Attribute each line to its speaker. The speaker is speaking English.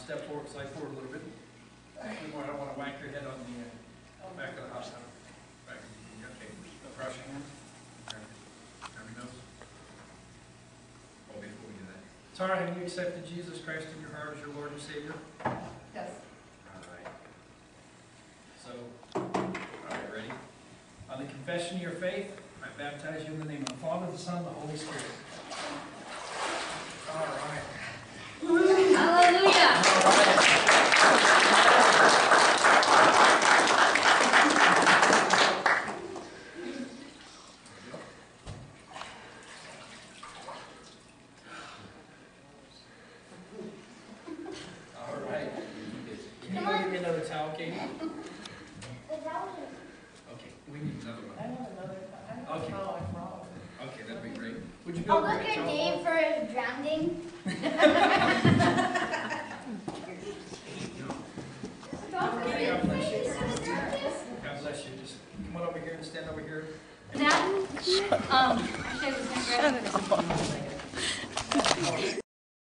Speaker 1: step forward, slide forward a little bit. You might want to whack your head on the uh, back of the house. Back, okay, across your hand. Okay. Grab your nose. Oh, before we do that. Tarra, have you accepted Jesus Christ in your heart as your Lord and Savior?
Speaker 2: Yes.
Speaker 1: All right. So, all right, ready? On the confession of your faith, I baptize you in the name of the Father, the Son, and the Holy Spirit. All right.
Speaker 2: Hallelujah.
Speaker 1: All right. All right. Can you go get me another towel, Katie? Okay, we need another
Speaker 2: I
Speaker 1: one.
Speaker 2: have another, I have
Speaker 1: Okay.
Speaker 2: a towel I brought.
Speaker 1: Okay, that'd be great. Would you go
Speaker 3: I'll
Speaker 1: grab
Speaker 3: look
Speaker 1: a
Speaker 3: at
Speaker 1: towel?
Speaker 3: Dave for drowning.
Speaker 1: Okay, God bless you. God bless you. Just come on over here and stand over here.
Speaker 3: Dad, um, actually I was gonna grab